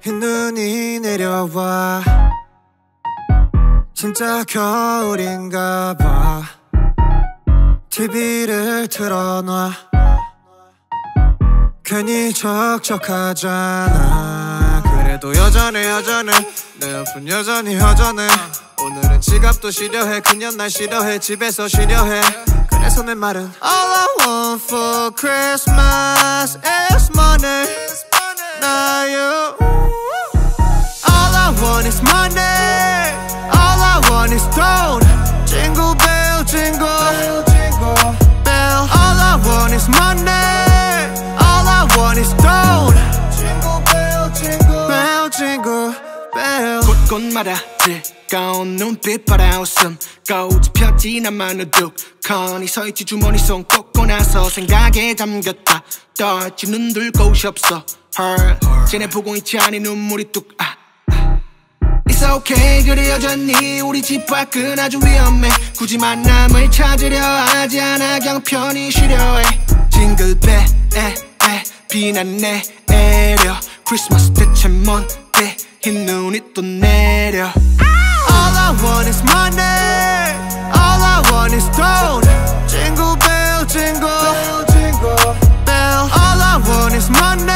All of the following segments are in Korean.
흰 눈이 내려와. 진짜 겨울인가 봐. TV를 틀어놔. 괜히 적적하잖아 그래도 여전해 여전해 내 옆은 여전히 여전해 오늘은 지갑도 싫어해 그년 날 싫어해 집에서 쉬려해 그래서 내 말은 All I want for Christmas is money 나요 All I want is money All I want is throne Jingle bell jingle bell All I want is money All I want is throne jingle bell 곳곳마다 즐거운 눈빛 바라 웃음. 거지 폈지 나만의 둑하니 서있지 주머니 손 꽂고 나서 생각에 잠겼다. 떨지 눈들 곳이 없어. 헐. 쟤네 보고 있지 않니? 눈물이 뚝. 아. It's okay. 그래 여전히 우리 집 밖은 아주 위험해. 굳이 만남을 찾으려 하지 않아. 그냥 편히 쉬려 해. 징글벨 에 에. 비난 내려. 크리스마스 대체 뭔 데 흰 눈이 또 내려 All I want is money All I want is throne Jingle bell jingle bell All I want is money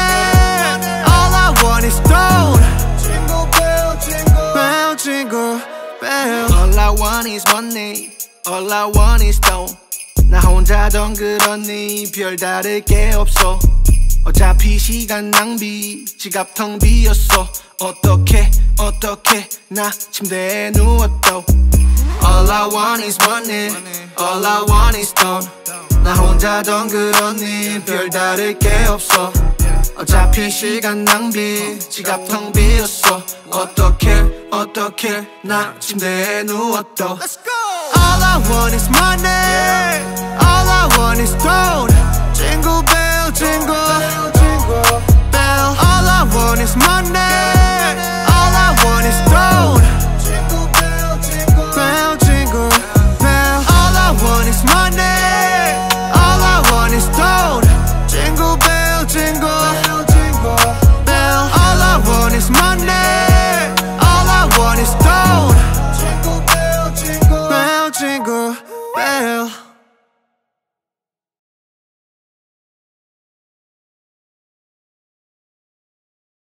All I want is throne Jingle bell jingle bell jingle bell All I want is money All I want is 돈. 나 혼자 덩그러니 별다를 게 없어 어차피 시간 낭비 지갑 텅 비었어. 어떻게 어떻게 나 침대에 누웠도 All I want is money All I want is 돈. 나 혼자 덩그러니 별다를 게 없어. 어차피 시간 낭비 지갑 텅 비었어. 어떻게 어떻게 나 침대에 누웠도 All I want is money man